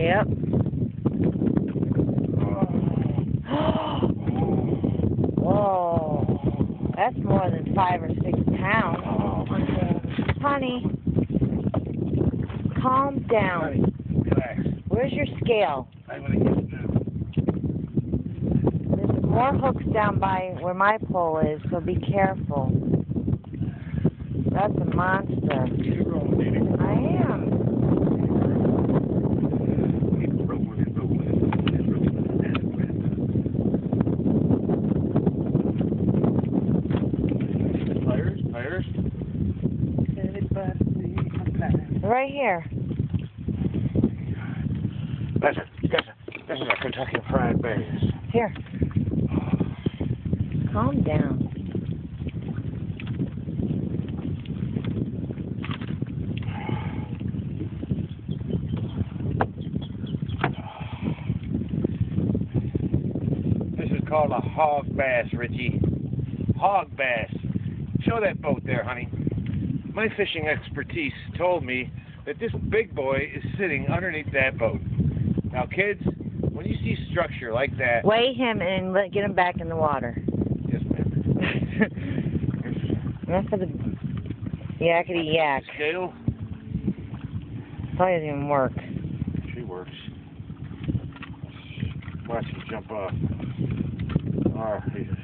Yep. Whoa. That's more than five or six pounds. Oh, my God. Honey, calm down. Relax. Where's your scale? I'm gonna get it now. There's more hooks down by where my pole is, so be careful. That's a monster. Keep rolling, Didi. I am. Right here. That's it. That's it. This is a Kentucky Fried Bass. Here. Calm down. This is called a hog bass, Richie. Hog bass. Show that boat there, honey. My fishing expertise told me that this big boy is sitting underneath that boat. Now, kids, when you see structure like that, Weigh him and let, get him back in the water. yes, ma'am. Enough for the yakety yak. Scale. Probably doesn't even work. She works. Watch him jump off. Oh, Jesus.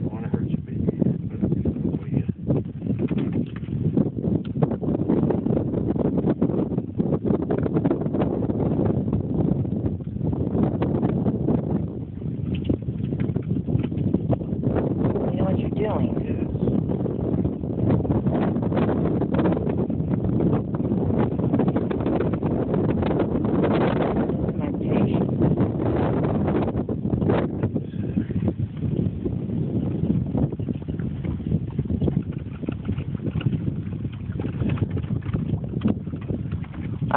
I want to hurt you, baby. But I'm gonna weigh you. You know what you're doing. Yes. My patience.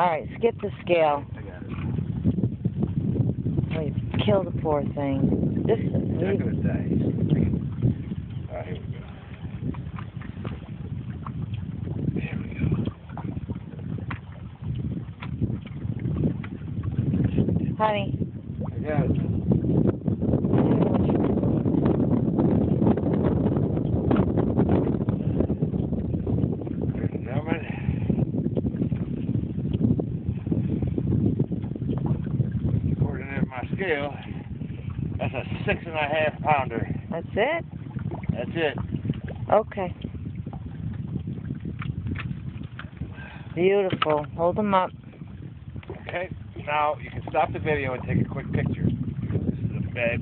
All right, skip the scale. I got it. Wait, kill the poor thing. This He's not gonna die. He's here we go. There we go. honey. I got it. Scale, that's a six and a half pounder. That's it. That's it. Okay. Beautiful. Hold them up. Okay. Now you can stop the video and take a quick picture. This is a bad